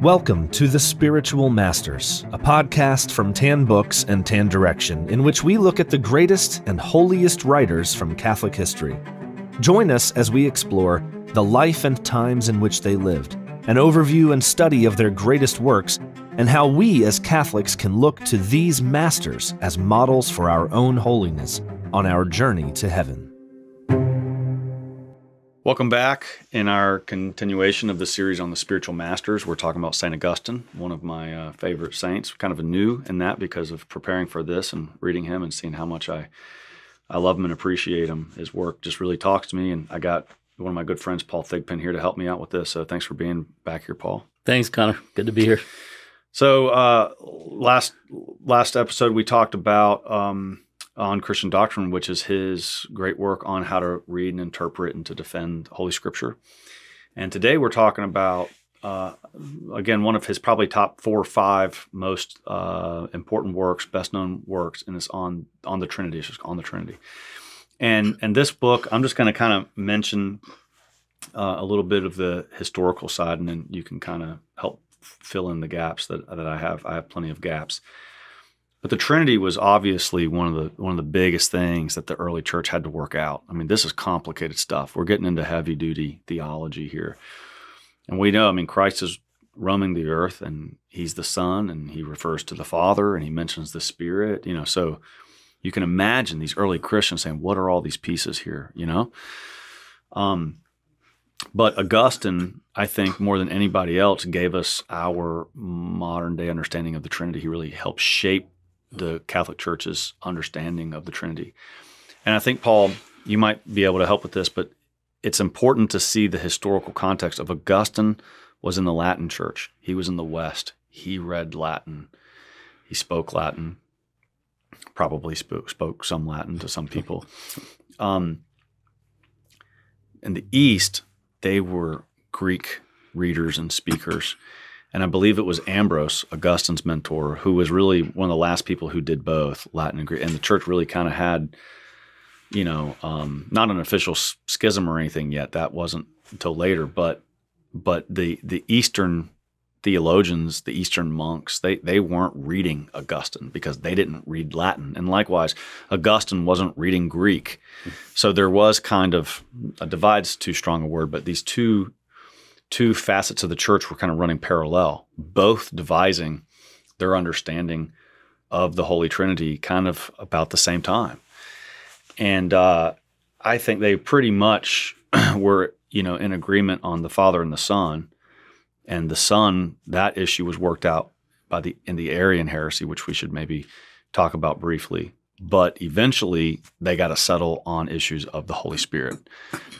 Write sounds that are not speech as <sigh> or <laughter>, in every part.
Welcome to The Spiritual Masters, a podcast from TAN Books and Tan Direction, in which we look at the greatest and holiest writers from Catholic history. Join us as we explore the life and times in which they lived, an overview and study of their greatest works, and how we as Catholics can look to these masters as models for our own holiness on our journey to heaven. Welcome back. In our continuation of the series on the spiritual masters, we're talking about St. Augustine, one of my uh, favorite saints. Kind of a new in that because of preparing for this and reading him and seeing how much I, I love him and appreciate him. His work just really talks to me. And I got one of my good friends, Paul Thigpen, here to help me out with this. So thanks for being back here, Paul. Thanks, Conor. Good to be here. So uh, last last episode we talked about. Um, on Christian doctrine, which is his great work on how to read and interpret and to defend Holy Scripture. And today we're talking about, uh, again, one of his probably top four or five most uh, important works, best known works, and it's on on the Trinity. It's just on the Trinity. And and this book, I'm just going to kind of mention uh, a little bit of the historical side, and then you can kind of help fill in the gaps that that I have. I have plenty of gaps. But the Trinity was obviously one of the one of the biggest things that the early church had to work out. I mean, this is complicated stuff. We're getting into heavy duty theology here. And we know, I mean, Christ is roaming the earth and he's the Son and he refers to the Father and he mentions the Spirit, you know, so you can imagine these early Christians saying, What are all these pieces here? You know? Um, but Augustine, I think, more than anybody else, gave us our modern day understanding of the Trinity. He really helped shape the Catholic Church's understanding of the Trinity. And I think, Paul, you might be able to help with this, but it's important to see the historical context of Augustine was in the Latin Church. He was in the West. He read Latin. He spoke Latin. Probably spoke spoke some Latin to some people. Um, in the East, they were Greek readers and speakers. And I believe it was Ambrose, Augustine's mentor, who was really one of the last people who did both Latin and Greek. And the church really kind of had, you know, um, not an official schism or anything yet. That wasn't until later. But but the the Eastern theologians, the Eastern monks, they they weren't reading Augustine because they didn't read Latin, and likewise, Augustine wasn't reading Greek. So there was kind of a divide's too strong a word, but these two two facets of the church were kind of running parallel, both devising their understanding of the Holy Trinity kind of about the same time. And uh, I think they pretty much <clears throat> were, you know, in agreement on the Father and the Son. And the Son, that issue was worked out by the in the Arian heresy, which we should maybe talk about briefly. But eventually, they got to settle on issues of the Holy Spirit.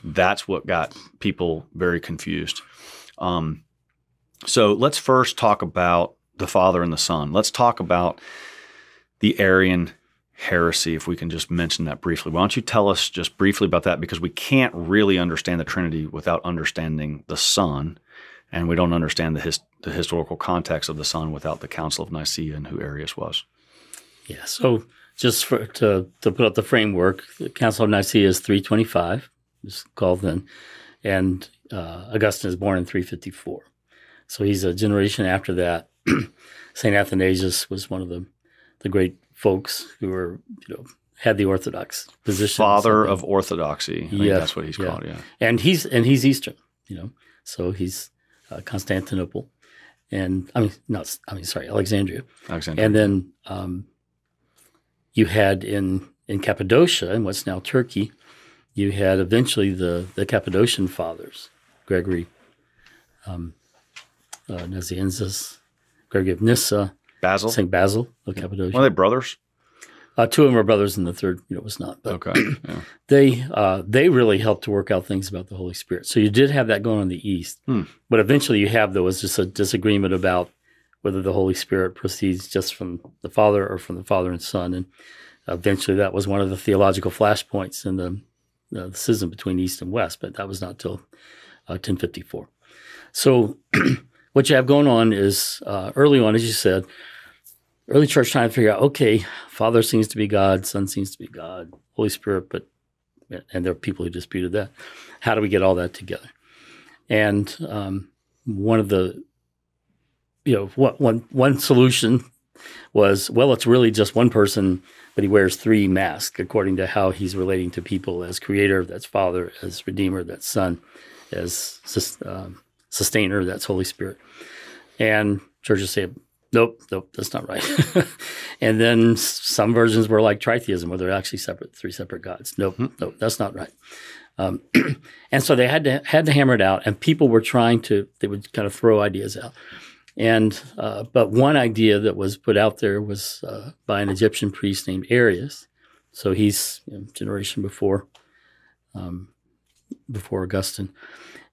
That's what got people very confused. Um, so let's first talk about the Father and the Son. Let's talk about the Arian heresy, if we can just mention that briefly. Why don't you tell us just briefly about that? Because we can't really understand the Trinity without understanding the Son, and we don't understand the, his, the historical context of the Son without the Council of Nicaea and who Arius was. Yeah. So just for, to to put up the framework, the Council of Nicaea is 325. It's called then, and uh, Augustine is born in 354. So he's a generation after that. <clears throat> St. Athanasius was one of the, the great folks who were, you know, had the Orthodox position. Father of Orthodoxy. I yeah, that's what he's yeah. called. Yeah, and he's and he's Eastern. You know, so he's uh, Constantinople, and I mean not. I mean sorry, Alexandria. Alexandria. And then um, you had in in Cappadocia, in what's now Turkey, you had eventually the the Cappadocian fathers Gregory um, uh, Nazianzus, Gregory of Nyssa, Basil, Saint Basil of Cappadocia. Are they brothers? Uh, two of them are brothers, and the third, you know, was not. But okay. Yeah. <clears throat> they uh, they really helped to work out things about the Holy Spirit. So you did have that going on in the East, hmm. but eventually you have though was just a disagreement about whether the Holy Spirit proceeds just from the Father or from the Father and Son, and eventually that was one of the theological flashpoints in the, uh, the schism between East and West. But that was not till 1054. Uh, so <clears throat> what you have going on is uh, early on, as you said, early church trying to figure out, okay, Father seems to be God, Son seems to be God, Holy Spirit, but and there are people who disputed that. How do we get all that together? And um, one of the you know, what, one one solution was well, it's really just one person, but he wears three masks according to how he's relating to people as creator, that's father, as redeemer, that's son, as um, sustainer, that's Holy Spirit. And churches say, nope, nope, that's not right. <laughs> and then some versions were like tritheism, where they're actually separate, three separate gods. Nope, hmm. nope, that's not right. Um, <clears throat> and so they had to had to hammer it out, and people were trying to. They would kind of throw ideas out. And uh, but one idea that was put out there was uh, by an Egyptian priest named Arius. So he's you know, generation before um, before Augustine,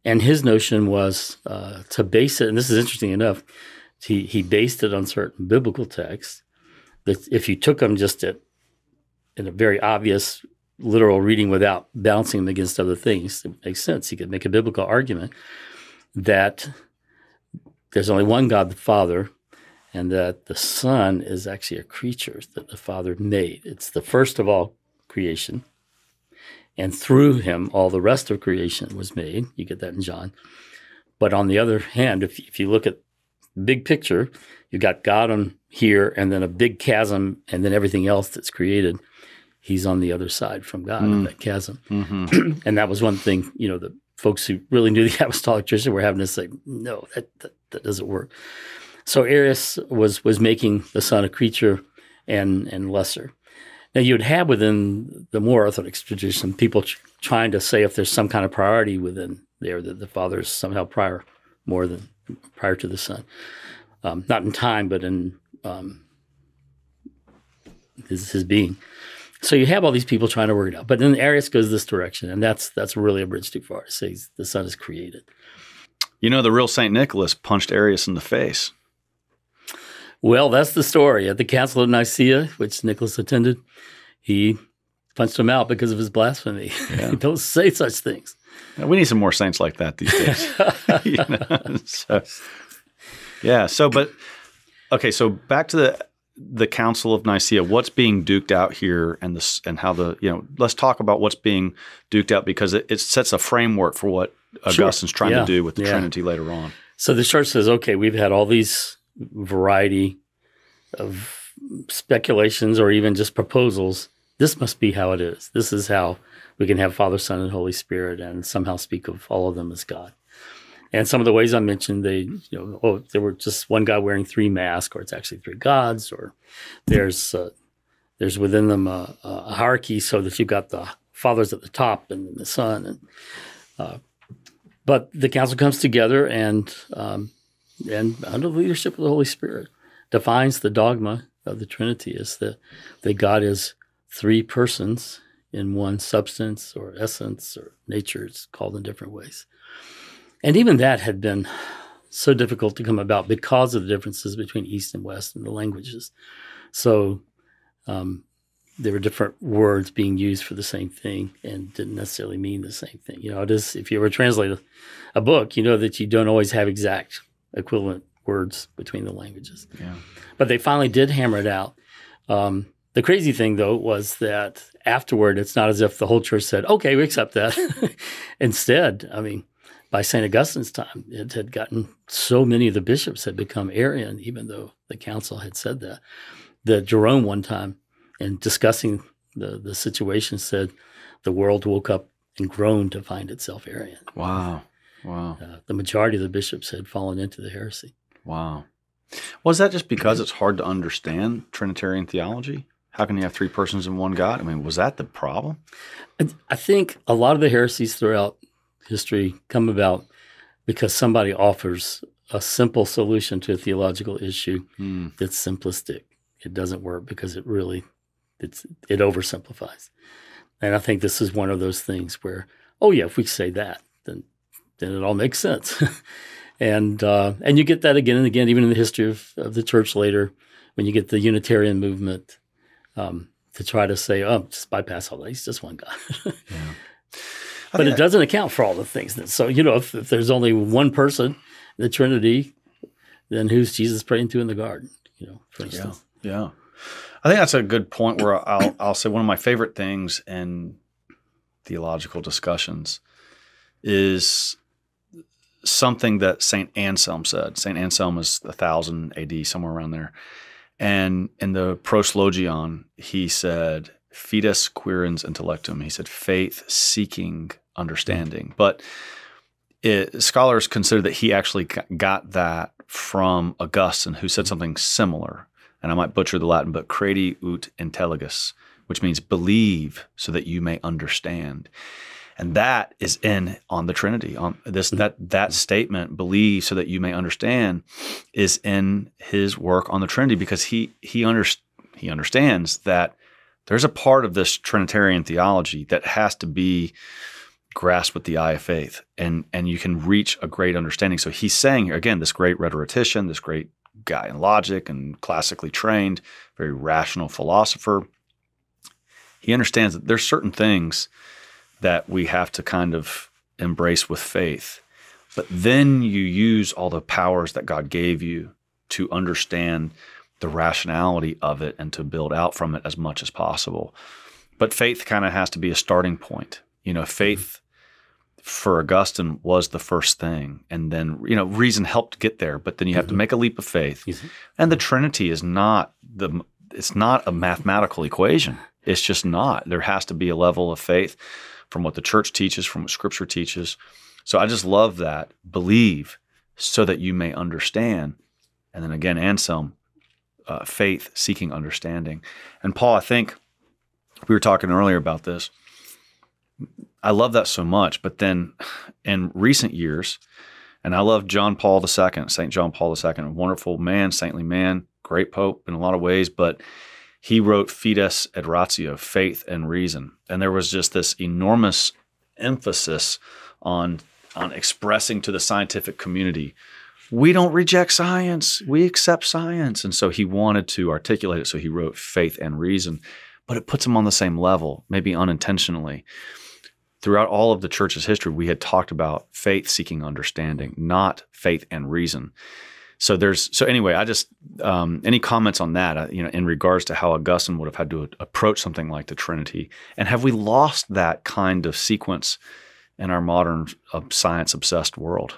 and his notion was uh, to base it. And this is interesting enough. He he based it on certain biblical texts. That if you took them just at in a very obvious literal reading without balancing them against other things, it makes sense. He could make a biblical argument that there's only one God, the Father, and that the Son is actually a creature that the Father made. It's the first of all creation. And through him, all the rest of creation was made. You get that in John. But on the other hand, if, if you look at the big picture, you've got God on here and then a big chasm and then everything else that's created. He's on the other side from God, mm. that chasm. Mm-hmm. <clears throat> and that was one thing, you know, the folks who really knew the <laughs> apostolic tradition were having to say, no, that, that, that doesn't work. So Arius was was making the son a creature and and lesser. Now you'd have within the more orthodox tradition people ch- trying to say if there's some kind of priority within there that the father is somehow prior more than prior to the son, um, not in time but in um, his his being. So you have all these people trying to work it out, but then Arius goes this direction, and that's that's really a bridge too far to say the son is created. You know, the real St. Nicholas punched Arius in the face. Well, that's the story. At the Council of Nicaea, which Nicholas attended, he punched him out because of his blasphemy. <laughs> Yeah. Don't say such things. we need some more saints like that these days. <laughs> <laughs> you know? so, yeah. So, but okay. So back to the the Council of Nicaea. What's being duked out here, and this, and how the you know. Let's talk about what's being duked out because it, it sets a framework for what Augustine's sure. trying yeah. to do with the yeah. Trinity later on. So the church says, okay, we've had all these variety of speculations or even just proposals. This must be how it is. This is how we can have Father, Son, and Holy Spirit and somehow speak of all of them as God. And some of the ways I mentioned, they, you know, oh, there were just one guy wearing three masks, or it's actually three gods, or there's uh, there's within them a, a, hierarchy so that you've got the fathers at the top and the son, and uh, but the council comes together and um, and under the leadership of the Holy Spirit defines the dogma of the Trinity as that that God is three persons in one substance or essence or nature. It's called in different ways, and even that had been so difficult to come about because of the differences between East and West and the languages. So um, there were different words being used for the same thing and didn't necessarily mean the same thing. You know, it is if you ever translate a, a book, you know that you don't always have exact equivalent words between the languages. Yeah. But they finally did hammer it out. Um, the crazy thing though was that afterward, it's not as if the whole church said, "Okay, we accept that." <laughs> Instead, I mean, by Saint Augustine's time, it had gotten so many of the bishops had become Arian, even though the council had said that. That Jerome one time and discussing the, the situation said the world woke up and groaned to find itself Arian. Wow. Wow. Uh, the majority of the bishops had fallen into the heresy. Wow. Was that just because it's hard to understand Trinitarian theology? How can you have three persons in one God? I mean, was that the problem? I think a lot of the heresies throughout history come about because somebody offers a simple solution to a theological issue mm. that's simplistic. It doesn't work because it really it's it oversimplifies. And I think this is one of those things where, oh yeah, if we say that, then then it all makes sense. <laughs> and uh, and you get that again and again, even in the history of, of the church later, when you get the Unitarian movement um, to try to say, oh, just bypass all that. He's just one God. <laughs> yeah. But it doesn't account for all the things. That, so you know, if, if there's only one person, the Trinity, then who's Jesus praying to in the garden? You know, for instance. Yeah. Yeah. I think that's a good point where I'll, I'll say one of my favorite things in theological discussions is something that Saint Anselm said. Saint Anselm is a thousand A.D. somewhere around there, and in the Proslogion he said, "Fides quaerens intellectum." He said, "Faith seeking understanding," but it, scholars consider that he actually got that from Augustine, who said something similar. And I might butcher the Latin, but credi ut intelligus, which means believe so that you may understand. And that is in on the Trinity. On this mm-hmm. that that statement, believe so that you may understand, is in his work on the Trinity because he he under, he understands that there's a part of this Trinitarian theology that has to be grasped with the eye of faith and and you can reach a great understanding so he's saying again this great rhetorician this great guy in logic and classically trained very rational philosopher. He understands that there's certain things that we have to kind of embrace with faith. But then you use all the powers that God gave you to understand the rationality of it and to build out from it as much as possible. But faith kind of has to be a starting point. You know mm-hmm. faith for Augustine was the first thing. And then, you know, reason helped get there, but then you have mm-hmm. to make a leap of faith. Mm-hmm. And the Trinity is not the it's not a mathematical equation. It's just not. There has to be a level of faith from what the church teaches, from what scripture teaches. So I just love that. Believe so that you may understand. And then again, Anselm, uh, faith seeking understanding. And Paul, I think we were talking earlier about this I love that so much. But then in recent years, and I love John Paul II, St. John Paul II, a wonderful man, saintly man, great pope in a lot of ways, but he wrote Fides et Ratio, faith and reason. And there was just this enormous emphasis on, on expressing to the scientific community we don't reject science, we accept science. And so he wanted to articulate it. So he wrote faith and reason, but it puts him on the same level, maybe unintentionally throughout all of the church's history, we had talked about faith seeking understanding, not faith and reason. So there's so anyway. I just um, any comments on that? Uh, you know, in regards to how Augustine would have had to approach something like the Trinity, and have we lost that kind of sequence in our modern uh, science obsessed world?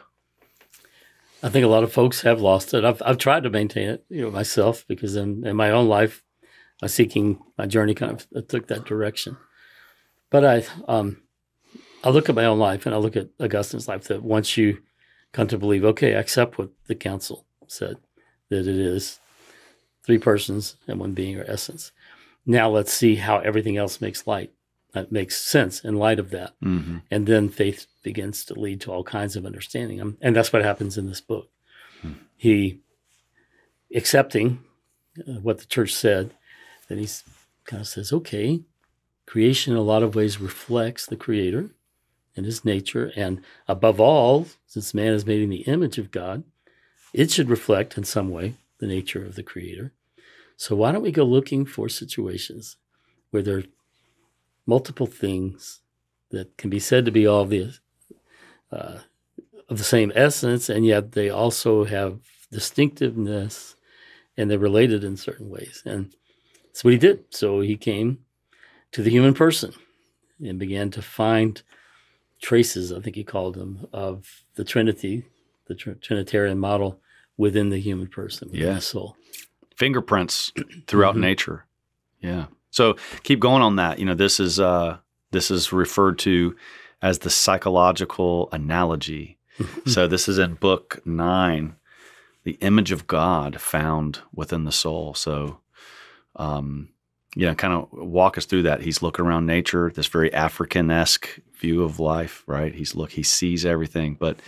I think a lot of folks have lost it. I've I've tried to maintain it, you know, myself because in, in my own life, my seeking my journey kind of took that direction. But I um, I look at my own life and I look at Augustine's life that once you come to believe, okay, I accept what the council said, that it is three persons and one being or essence. Now let's see how everything else makes light. That makes sense in light of that. Mm-hmm. And then faith begins to lead to all kinds of understanding. And that's what happens in this book. Mm-hmm. He accepting uh, what the church said, then he kind of says, okay, creation in a lot of ways reflects the creator and his nature. And above all, since man is made in the image of God, it should reflect in some way the nature of the Creator. So why don't we go looking for situations where there are multiple things that can be said to be all the uh, of the same essence, and yet they also have distinctiveness and they're related in certain ways. And that's what he did. So he came to the human person and began to find traces, I think he called them, of the Trinity, the tr- Trinitarian model within the human person, within yeah. the soul. Fingerprints throughout mm-hmm. nature. Yeah. So keep going on that. You know, this is uh, this is referred to as the psychological analogy. <laughs> so this is in book nine, the image of God found within the soul. So um, you know, kind of walk us through that. He's looking around nature, this very African esque view of life, right? He's look, he sees everything, but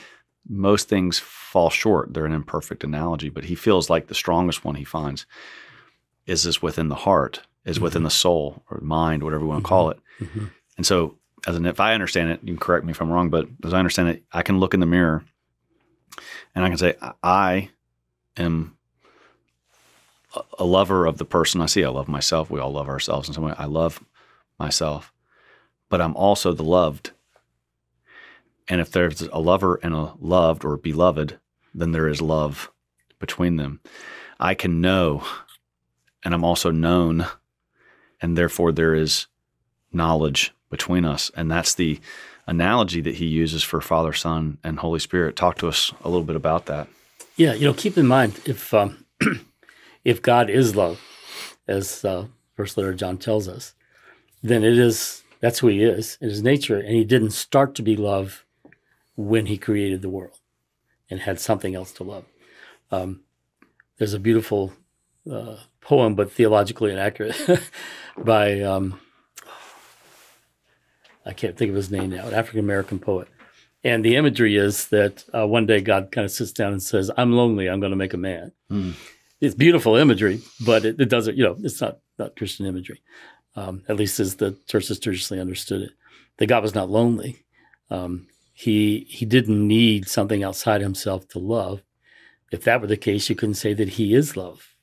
most things fall short. They're an imperfect analogy, but he feels like the strongest one he finds is this within the heart, is mm-hmm. within the soul or mind, whatever you want to mm-hmm. call it. Mm-hmm. And so, as an, if I understand it, you can correct me if I'm wrong, but as I understand it, I can look in the mirror and I can say, I am a lover of the person I see. I love myself. We all love ourselves in some way. I love myself, but I'm also the loved. And if there's a lover and a loved or beloved, then there is love between them. I can know, and I'm also known, and therefore there is knowledge between us. And that's the analogy that he uses for Father, Son, and Holy Spirit. Talk to us a little bit about that. Yeah, you know, keep in mind if um, <clears throat> if God is love, as uh, First Letter John tells us, then it is that's who He is in His nature, and He didn't start to be love when He created the world and had something else to love. Um, there's a beautiful uh, poem, but theologically inaccurate, <laughs> by um, I can't think of his name now, an African American poet. And the imagery is that uh, one day God kind of sits down and says, "I'm lonely. I'm going to make a man." Mm. It's beautiful imagery, but it, it, doesn't. You know, it's not not Christian imagery. Um, at least as the church traditionally understood it, that God was not lonely. Um, he he didn't need something outside himself to love. If that were the case, you couldn't say that He is love.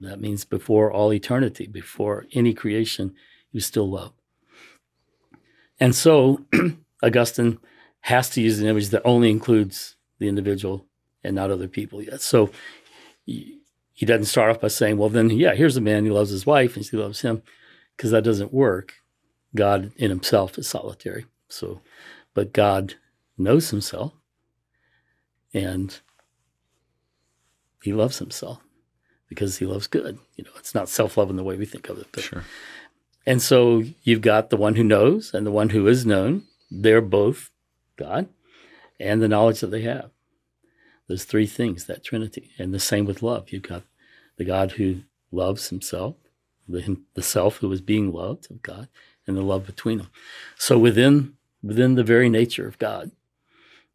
That means before all eternity, before any creation, He was still love. And so <clears throat> Augustine has to use an image that only includes the individual and not other people yet. So he, he doesn't start off by saying, well, then, yeah, here's a man who loves his wife and she loves him, because that doesn't work. God in himself is solitary. So, but God knows himself and he loves himself because he loves good. You know, it's not self love in the way we think of it. But. Sure. And so you've got the one who knows and the one who is known. They're both God and the knowledge that they have. Those three things, that Trinity. And the same with love. You've got the God who loves himself, the, the self who is being loved of God, and the love between them. So within within the very nature of God,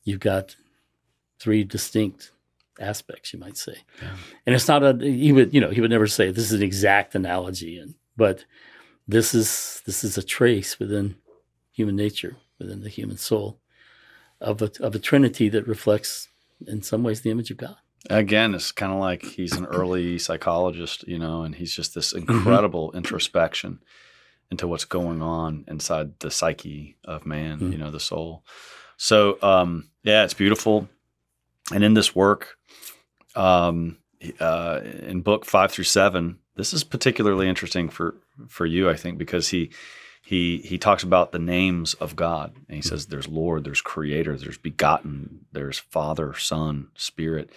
you've got three distinct aspects, you might say. Yeah. And it's not a he would you know he would never say this is an exact analogy, and but this is this is a trace within human nature, within the human soul, of a of a Trinity that reflects in some ways the image of God. Again, it's kind of like he's an early psychologist, you know, and he's just this mm-hmm. incredible mm-hmm. introspection into what's going on inside the psyche of man, mm-hmm. you know, the soul. So, um, yeah, it's beautiful. And in this work, um, uh, in book five through seven, this is particularly interesting for for you, I think, because he he he talks about the names of God, and he says there's Lord, there's Creator, there's Begotten, there's Father, Son, Spirit.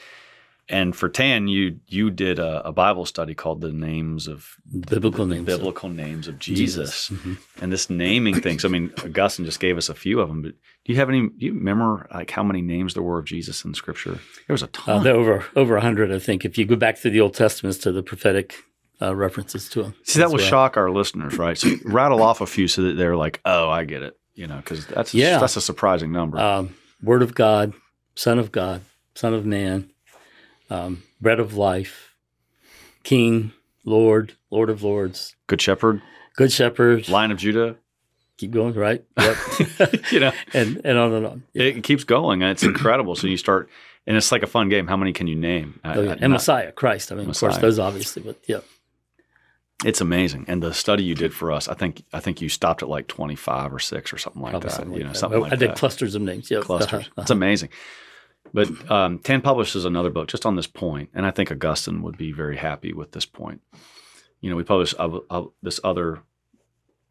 And for Tan, you you did a, a Bible study called the names of biblical names, biblical of, names of Jesus, Jesus. Mm-hmm. and this naming thing. I mean, Augustine just gave us a few of them, but do you have any? Do you remember like how many names there were of Jesus in Scripture? There was a uh, ton. Uh, there over over a hundred, I think. If you go back to the Old Testament to the prophetic uh, references to him. See, that will well. shock our listeners, right? So rattle off a few so that they're like, "Oh, I get it," you know, because that's yeah. that's a surprising number. Um, Word of God, Son of God, Son of Man, um, bread of life, King, Lord, Lord of Lords, Good Shepherd, Good Shepherd, Lion of Judah. Keep going, right? Yep. <laughs> you know, <laughs> and and on and on. It, it keeps going, and it's incredible. so you start, and it's like a fun game. How many can you name? Oh, yeah. and Messiah, Christ. I mean, Messiah. of course, those obviously, but yeah. It's amazing, and the study you did for us, I think, I think you stopped at like twenty five or six or something like Probably that. Something you know, something like I did that. clusters of names. Yeah, clusters. It's amazing. But um, Tan publishes another book just on this point, and I think Augustine would be very happy with this point. You know, we published uh, uh, this other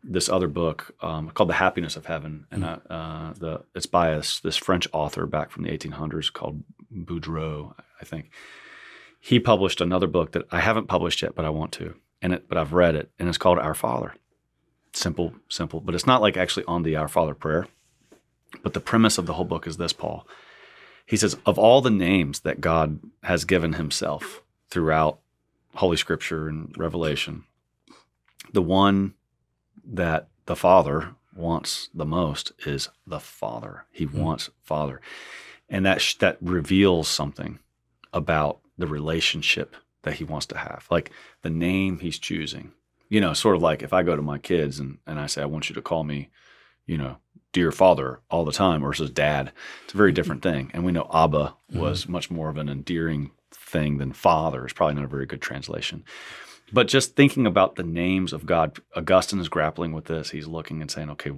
this other book um, called The Happiness of Heaven, and mm-hmm. uh, the it's by a, this French author back from the 1800s called Boudreau, I think. He published another book that I haven't published yet, but I want to, and it, but I've read it, and it's called Our Father. Simple, simple, but it's not like actually on the Our Father prayer. But the premise of the whole book is this, Paul he says, of all the names that God has given himself throughout Holy Scripture and Revelation, the one that the Father wants the most is the Father. He mm-hmm. wants Father. And that, sh- that reveals something about the relationship that he wants to have, like the name he's choosing. You know, sort of like if I go to my kids and, and I say, I want you to call me, you know, dear father all the time versus dad. It's a very different thing. And we know Abba was mm-hmm. much more of an endearing thing than father. It's probably not a very good translation. But just thinking about the names of God, Augustine is grappling with this. He's looking and saying, okay,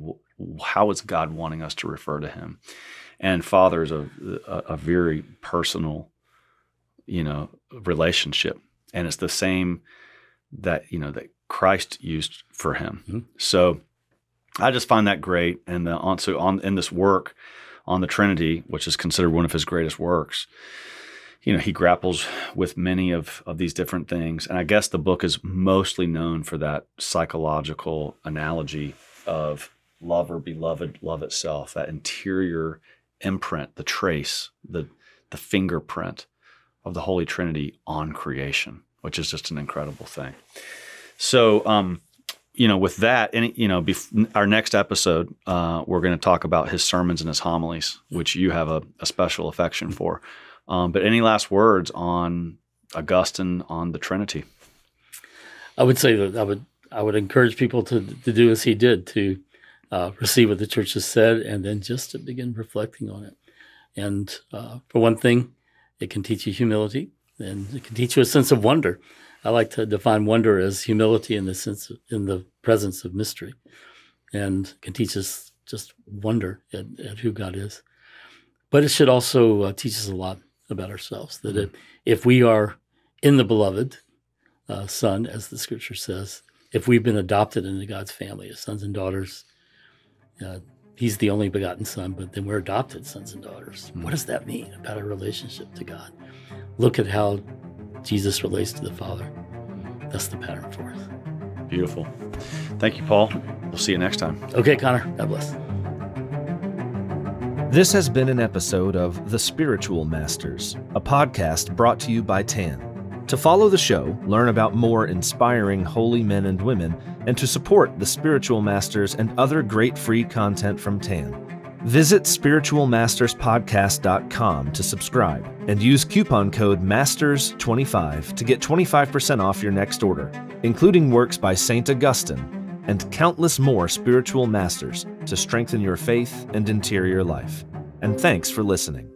how is God wanting us to refer to him? And father is a, a, a very personal, you know, relationship. And it's the same that, you know, that Christ used for him. Mm-hmm. So I just find that great. And uh, on, so on in this work on the Trinity, which is considered one of his greatest works, you know, he grapples with many of, of these different things. And I guess the book is mostly known for that psychological analogy of love or beloved love itself, that interior imprint, the trace, the the fingerprint of the Holy Trinity on creation, which is just an incredible thing. So, um, you know, with that, any, you know, bef- our next episode, uh, we're going to talk about his sermons and his homilies, which you have a, a special affection for. Um, but any last words on Augustine on the Trinity? I would say that I would I would encourage people to to do as he did to uh, receive what the church has said and then just to begin reflecting on it. And uh, for one thing, it can teach you humility and it can teach you a sense of wonder. I like to define wonder as humility in the sense of, in the presence of mystery, and can teach us just wonder at, at who God is. But it should also uh, teach us a lot about ourselves. That if, if we are in the beloved uh, Son, as the Scripture says, if we've been adopted into God's family as sons and daughters, uh, He's the only begotten Son, but then we're adopted sons and daughters. What does that mean about our relationship to God? Look at how Jesus relates to the Father. That's the pattern for us. Beautiful. Thank you, Paul. We'll see you next time. Okay, Conor. God bless. This has been an episode of The Spiritual Masters, a podcast brought to you by TAN. To follow the show, learn about more inspiring holy men and women, and to support the Spiritual Masters and other great free content from TAN, visit spiritualmasterspodcast.com to subscribe and use coupon code MASTERS25 to get 25% off your next order, including works by St. Augustine and countless more spiritual masters to strengthen your faith and interior life. And thanks for listening.